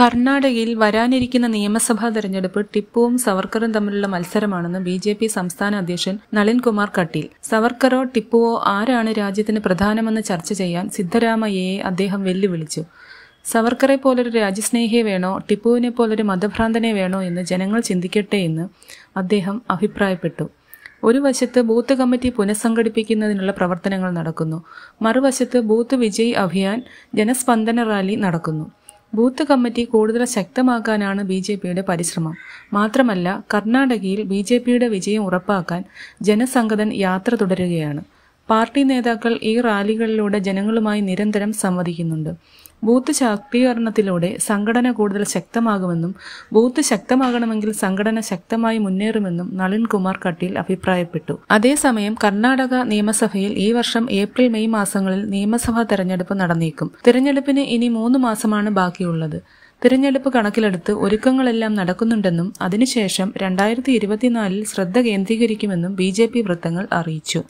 കർണാടകയിൽ വരാനിരിക്കുന്ന നിയമസഭാ തെരഞ്ഞെടുപ്പ് ടിപ്പുവും സവർക്കറും തമ്മിലുള്ള മത്സരമാണെന്ന് ബി ജെ പി സംസ്ഥാന അധ്യക്ഷൻ നളിൻകുമാർ കട്ടീൽ. സവർക്കറോ ടിപ്പുവോ ആരാണ് രാജ്യത്തിന് പ്രധാനമെന്ന് ചർച്ച ചെയ്യാൻ സിദ്ധരാമയ്യയെ അദ്ദേഹം വെല്ലുവിളിച്ചു. സവർക്കറെ പോലൊരു രാജ്യസ്നേഹിയെ വേണോ ടിപ്പുവിനെ പോലൊരു മതഭ്രാന്തനെ വേണോ എന്ന് ജനങ്ങൾ ചിന്തിക്കട്ടെ എന്ന് അദ്ദേഹം അഭിപ്രായപ്പെട്ടു. ഒരു വശത്ത് ബൂത്ത് കമ്മിറ്റി പുനഃസംഘടിപ്പിക്കുന്നതിനുള്ള പ്രവർത്തനങ്ങൾ നടക്കുന്നു. മറുവശത്ത് ബൂത്ത് വിജയ് അഭിയാൻ ജനസ്പന്ദന റാലി നടക്കുന്നു. ബൂത്ത് കമ്മിറ്റി കൂടുതൽ ശക്തമാക്കാനാണ് ബി ജെ പിയുടെ പരിശ്രമം. മാത്രമല്ല കർണാടകയിൽ ബി ജെ പിയുടെ വിജയം ഉറപ്പാക്കാൻ ജനസംഘടൻ യാത്ര തുടരുകയാണ്. പാർട്ടി നേതാക്കൾ ഈ റാലികളിലൂടെ ജനങ്ങളുമായി നിരന്തരം സംവദിക്കുന്നുണ്ട്. ബൂത്ത് ശാക്തീകരണത്തിലൂടെ സംഘടന കൂടുതൽ ശക്തമാകുമെന്നും ബൂത്ത് ശക്തമാകണമെങ്കിൽ സംഘടന ശക്തമായി മുന്നേറുമെന്നും നളിൻ കുമാർ കട്ടീൽ അഭിപ്രായപ്പെട്ടു. അതേസമയം കർണാടക നിയമസഭയിൽ ഈ വർഷം ഏപ്രിൽ മെയ് മാസങ്ങളിൽ നിയമസഭാ തെരഞ്ഞെടുപ്പ് നടന്നേക്കും. തിരഞ്ഞെടുപ്പിന് ഇനി മൂന്ന് മാസമാണ് ബാക്കിയുള്ളത്. തിരഞ്ഞെടുപ്പ് കണക്കിലെടുത്ത് ഒരുക്കങ്ങളെല്ലാം നടക്കുന്നുണ്ടെന്നും അതിനുശേഷം രണ്ടായിരത്തി ഇരുപത്തിനാലിൽ ശ്രദ്ധ കേന്ദ്രീകരിക്കുമെന്നും ബി വൃത്തങ്ങൾ അറിയിച്ചു.